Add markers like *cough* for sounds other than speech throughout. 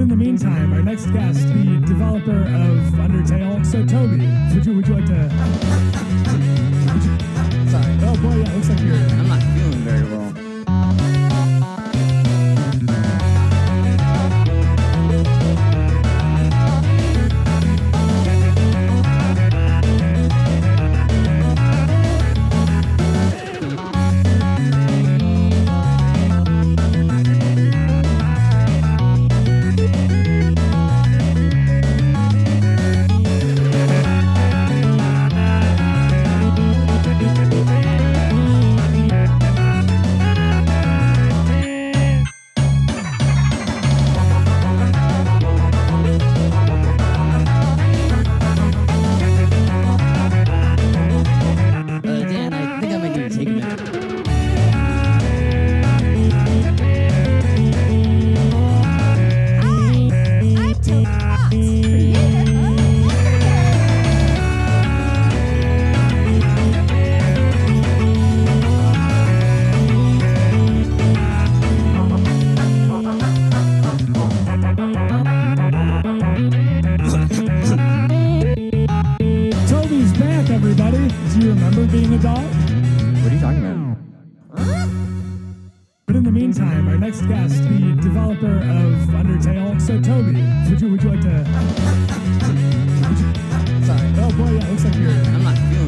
But in the meantime, our next guest, the developer of Undertale. So, Toby, would you, would you like to? *laughs* Sorry. Oh boy, yeah, it looks like you're. I'm not feeling very well. 我想去银。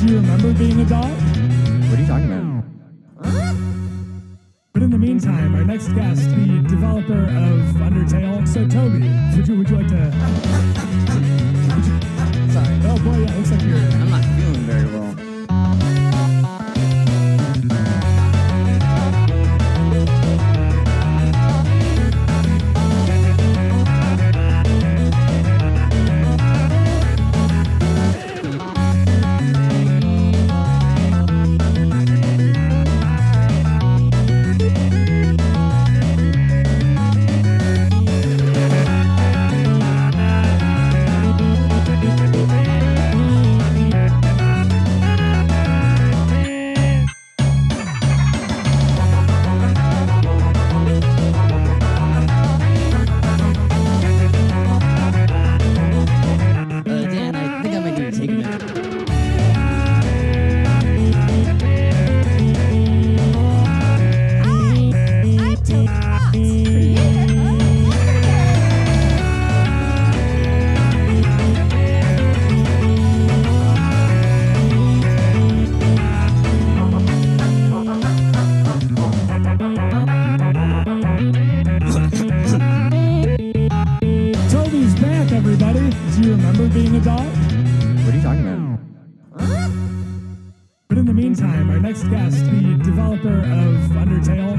Do you remember being a dog? What are you talking about? But in the meantime, our next guest, the developer of Undertale. So, Toby, would you, would you like to? Sorry. Oh boy, yeah, it looks like you're. I'm not feeling very well.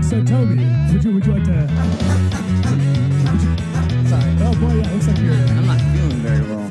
So tell me, would you would you like to? Sorry. Oh boy, yeah, looks like you're. I'm not feeling very well.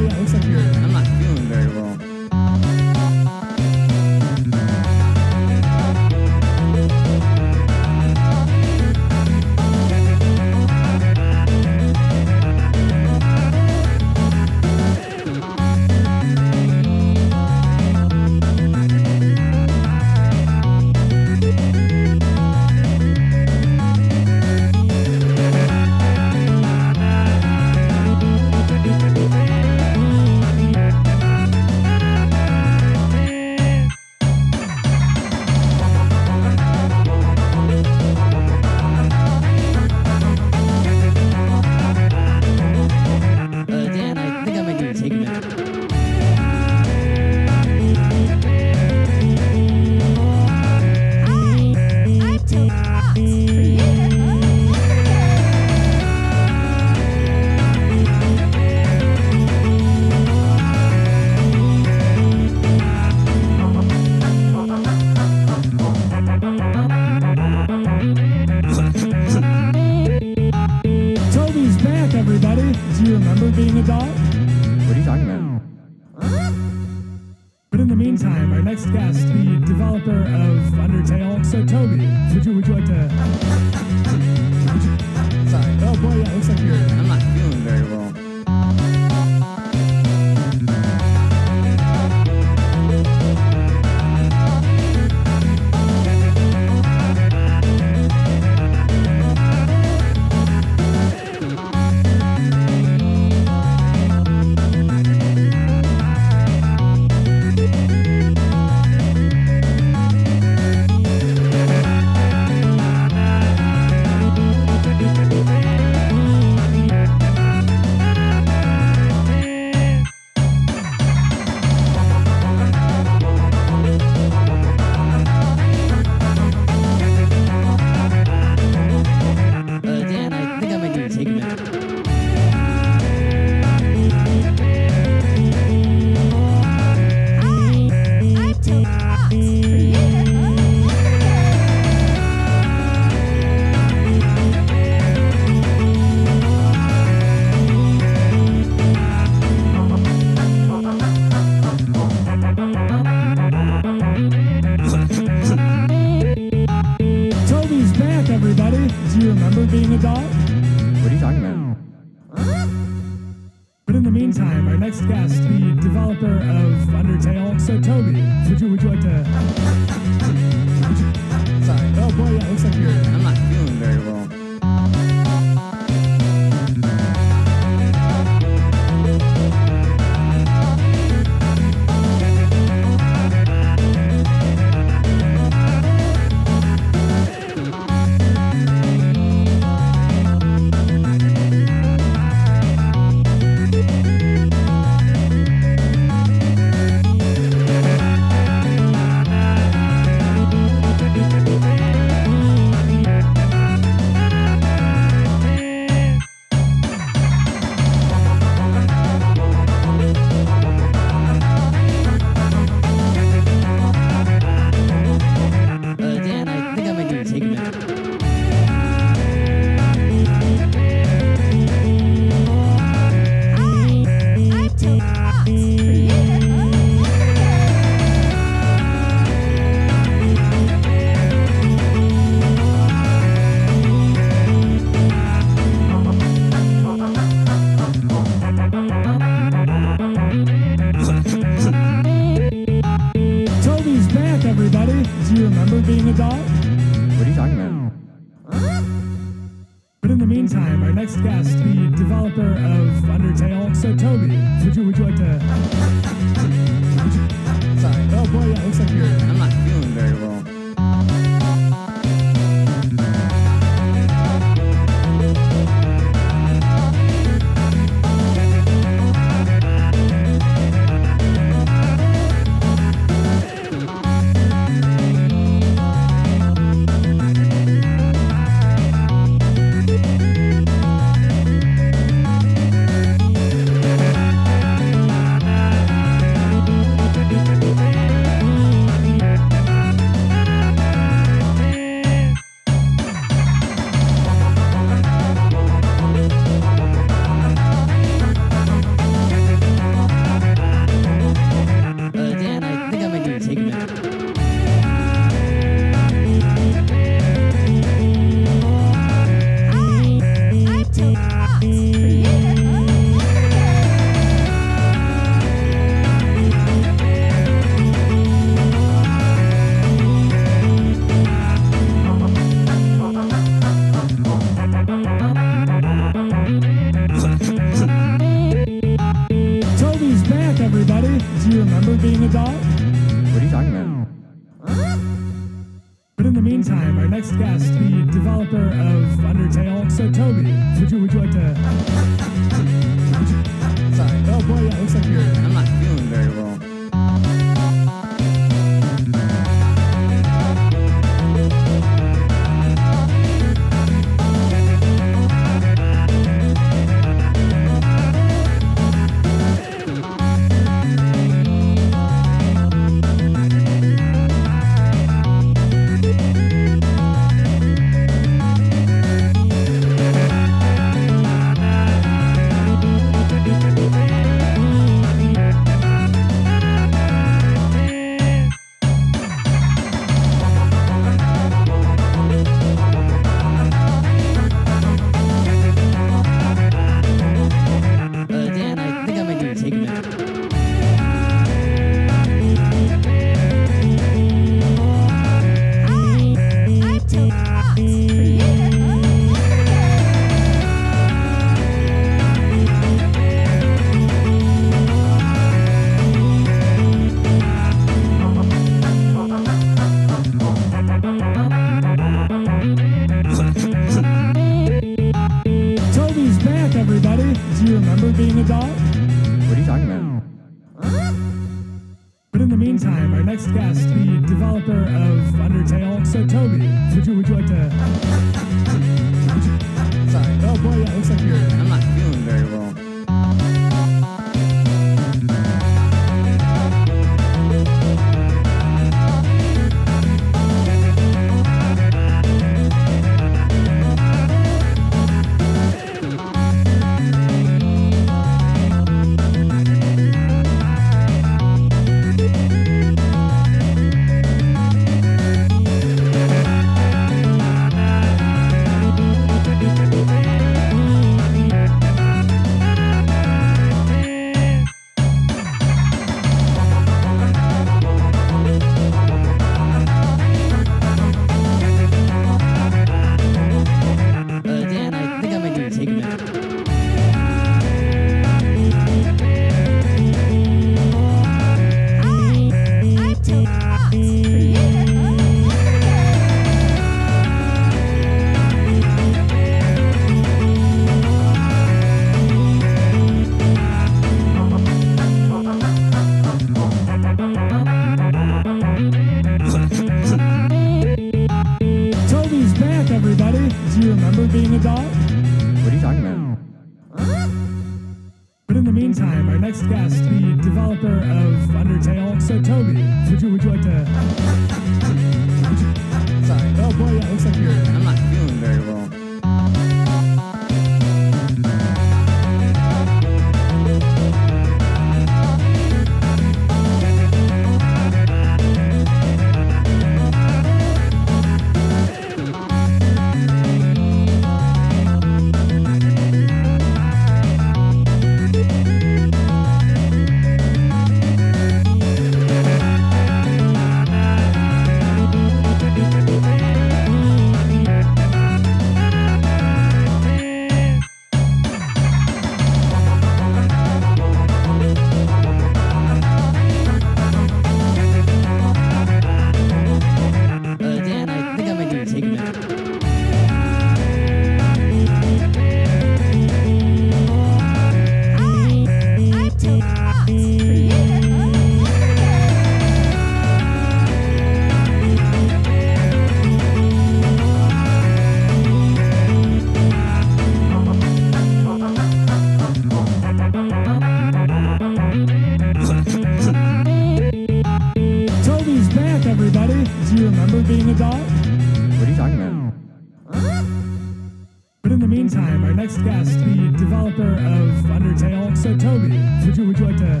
time. Our next guest, the developer of Undertale. So, Toby, would you, would you like to?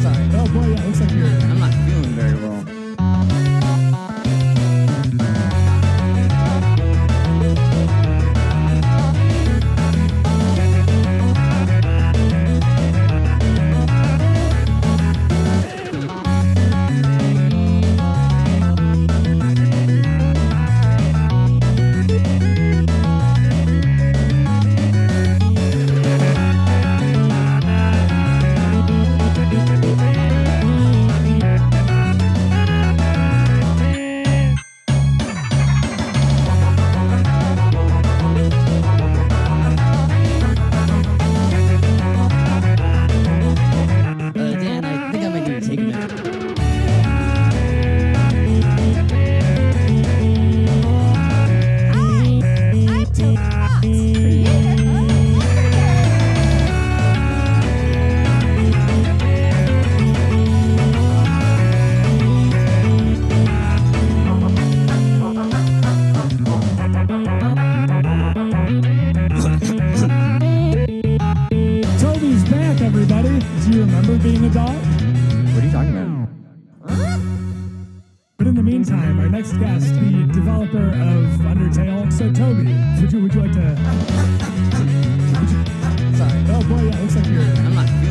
Sorry. Oh boy, yeah, looks like you're. I'm not feeling very well. Sorry. Oh boy, yeah, it looks like you're. I'm not.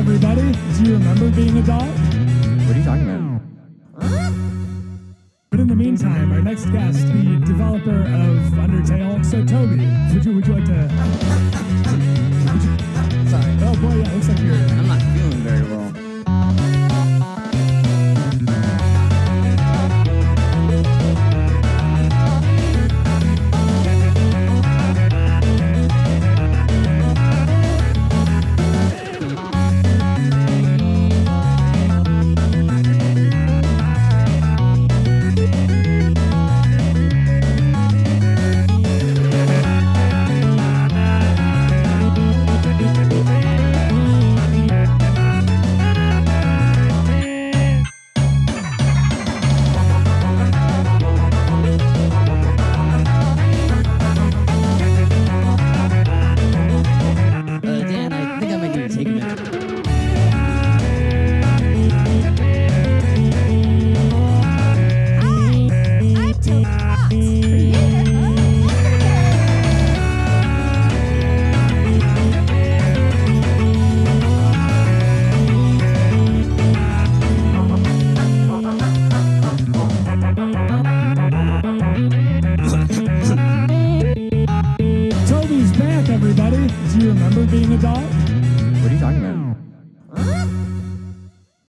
everybody. Do you remember being a dog? What are you talking about? But in the meantime, our next guest, the developer of Undertale. So, Toby, would you, would you like to. *laughs* Sorry. Oh, boy, yeah, looks like you're. I'm not feeling very well.